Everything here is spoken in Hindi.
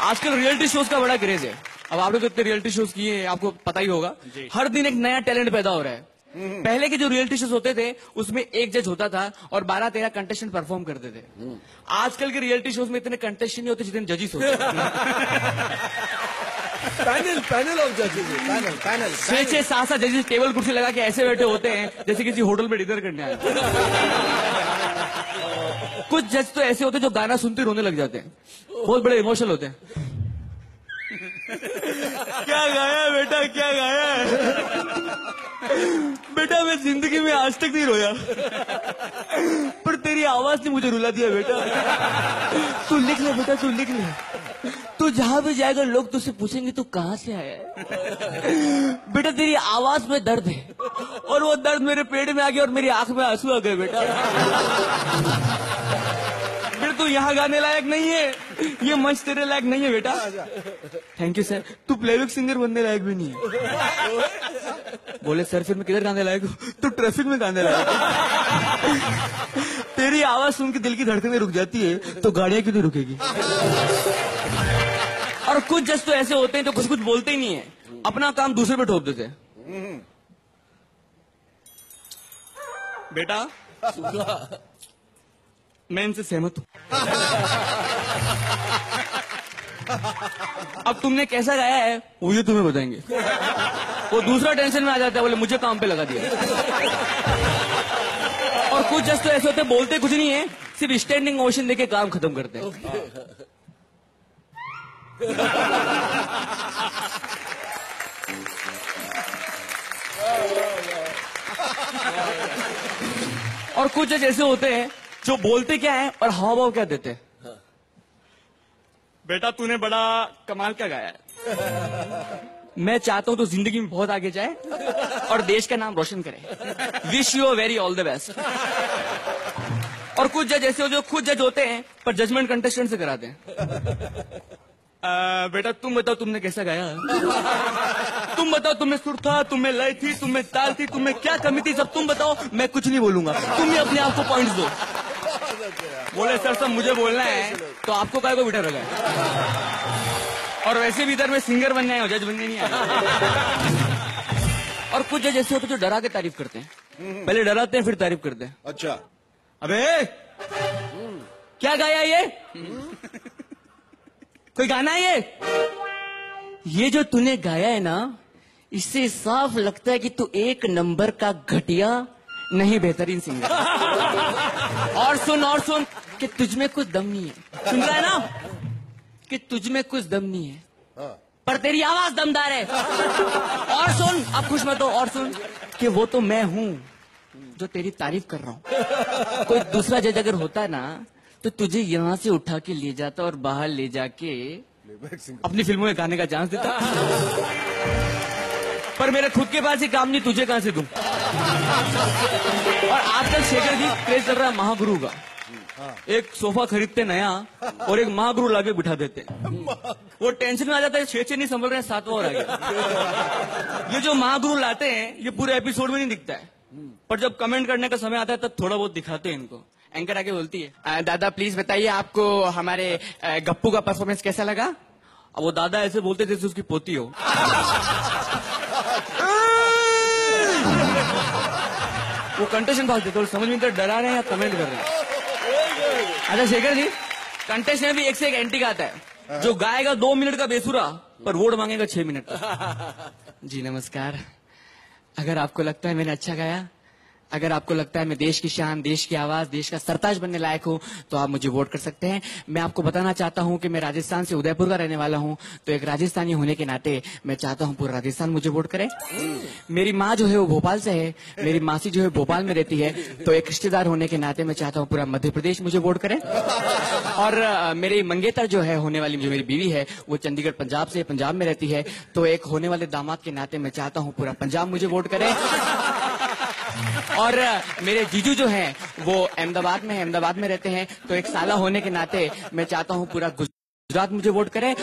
आजकल रियलिटी शोज़ का बड़ा क्रेज है। अब आपने तो इतने रियलिटी शोज़ किए हैं आपको पता ही होगा। हर दिन एक नया टैलेंट पैदा हो रहा है। पहले के जो रियलिटी शोज़ होते थे उसमें एक जज होता था और बारह तेरह कंटेस्टेंट परफॉर्म करते थे। आजकल के रियलिटी शोज़ में इतने कंटेस्टेंट नहीं होते जितने जजेस होते पैनल पैनल ऑफ़ जजेस पैनल पैनल छह छह सात सात जजेस टेबल कुर्सी लगा के ऐसे बैठे होते हैं जैसे किसी होटल में डिनर करने आए। कुछ जज तो ऐसे होते हैं जो गाना सुनते रोने लग जाते हैं। बहुत बड़े इमोशनल होते हैं। क्या गाया बेटा? क्या गाया बेटा, मैं ज़िंदगी में आज तक नहीं रोया। पर तेरी आवाज़ ने मुझे रुला दिया बेटा। तू लिख ले बेटा, तू लिख ले। तू जहाँ भी जाएगा, लोग तुझसे पूछेंगे, तू कहाँ से आया है? बेटा, तेरी आवाज़ में दर्द है। और वो दर्द मेरे पेट में आ गया और मेरी आँख में आँसू आ गए, बेटा। फिर तू यहाँ गाने लायक नहीं है। ये मंच तेरे लायक नहीं है, बेटा। थैंक यू सर तू प्लेबैक सिंगर बनने लायक भी नहीं है। बोले सर फिर मैं किधर गाने लायक हूँ? तू ट्रैफ़िक में गाने लायक तेरी आवाज़ सुन के दिल की धड़कनें रुक जाती है तो गाड़ियाँ क्यों नहीं रुकेगी? और कुछ जज तो ऐसे होते हैं जो कुछ कुछ बोलते ही नहीं है। अपना काम दूसरे पे ठोप देते बेटा, मैं इनसे सहमत हूँ। अब तुमने कैसा गाया है, वो ये तुम्हें बताएँगे। वो दूसरा टेंशन में आ जाता है, बोले, मुझे काम पे लगा दिया। और कुछ जस्ट तो ऐसे होते बोलते कुछ नहीं है, सिर्फ़ स्टैंडिंग ओशन देके काम खत्म करते हैं। और कुछ जज ऐसे होते हैं जो बोलते क्या है और हाव भाव क्या देते हैं? बेटा तूने बड़ा कमाल क्या गाया है। मैं चाहता हूँ तो ज़िंदगी में बहुत आगे जाए और देश का नाम रोशन करे। Wish you very all the best और कुछ जज ऐसे हो जो खुद जज होते हैं पर जजमेंट कंटेस्टेंट से कराते हैं आ, बेटा तुम बताओ तुमने कैसा गाया? तुम बताओ तुम्हें सुर था तुम्हें लय थी तुम्हें ताल थी तुम्हें क्या कमी थी सब तुम बताओ मैं कुछ नहीं बोलूँगा। तुम ही अपने आप को पॉइंट्स दो। बोले सर सब मुझे बोलना है। तो आपको काय को बिठा रखा है। और वैसे भी इधर में सिंगर बनने आए हो जज बनने नहीं आए और कुछ जज ऐसे होते जो डरा के तारीफ़ करते हैं। पहले डराते हैं फिर तारीफ़ करते हैं। अच्छा। अबे! क्या गाया ये? कोई गाना है ये? ये जो तूने गाया है ना इससे साफ़ लगता है कि तू एक नंबर का घटिया नहीं बेहतरीन सिंगर और सुन और सुन कि तुझ में कुछ दम नहीं है। सुन रहा है ना? कि तुझ में कुछ दम नहीं है। हाँ। पर तेरी आवाज़ दमदार है। और सुन अब खुश मत हो और सुन कि वो तो मैं हूँ जो तेरी तारीफ़ कर रहा हूँ। कोई दूसरा जज अगर होता ना तो तुझे यहाँ से उठा के ले जाता और बाहर ले जाके अपनी फ़िल्मों में गाने का चांस देता। पर मेरे खुद के पास ही काम नहीं, तुझे कहाँ से दूँ? और आजकल शेखर जी क्रेज चल रहा है महागुरु का। एक सोफा खरीदते नया और एक महागुरु लाके बिठा देते। वो टेंशन में आ जाता है, छह छह नहीं संभल रहे सातवा और आ गया ये जो महागुरु लाते हैं, ये पूरे एपिसोड में नहीं दिखता है। पर जब कमेंट करने का समय आता है, तब थोड़ा बहुत दिखाते हैं इनको। एंकर आके बोलती है। "अ, दादा प्लीज़ बताइए आपको हमारे गप्पू का परफॉर्मेंस कैसा लगा? अब वो दादा ऐसे बोलते जैसे उसकी पोती हो। वो कंटेशन भाग देते समझ में आता डरा रहे हैं या कमेंट कर रहे हैं? अच्छा शेखर जी कंटेस्ट में भी एक से एक एंटी आता है। जो गाएगा दो मिनट का बेसुरा पर वोट मांगेगा छह मिनट का। जी नमस्कार। अगर आपको लगता है मैंने अच्छा गाया अगर आपको लगता है मैं देश की शान, देश की आवाज़, देश का सरताज बनने लायक हूँ तो आप मुझे वोट कर सकते हैं। मैं आपको बताना चाहता हूँ कि मैं राजस्थान से उदयपुर का रहने वाला हूँ तो एक राजस्थानी होने के नाते मैं चाहता हूँ पूरा राजस्थान मुझे वोट करे। मेरी माँ जो है वो भोपाल से है, मेरी मासी जो है भोपाल में रहती है तो एक रिश्तेदार होने के नाते मैं चाहता हूँ पूरा मध्य प्रदेश मुझे वोट करे। और मेरी मंगेतर जो है, होने वाली जो मेरी बीवी है, वो चंडीगढ़ पंजाब से, पंजाब में रहती है तो एक होने वाले दामाद के नाते मैं चाहता हूँ पूरा पंजाब मुझे वोट करे। और मेरे जीजू जो हैं, वो अहमदाबाद में अहमदाबाद में रहते हैं तो एक साला होने के नाते मैं चाहता हूँ पूरा गुजरात मुझे वोट करे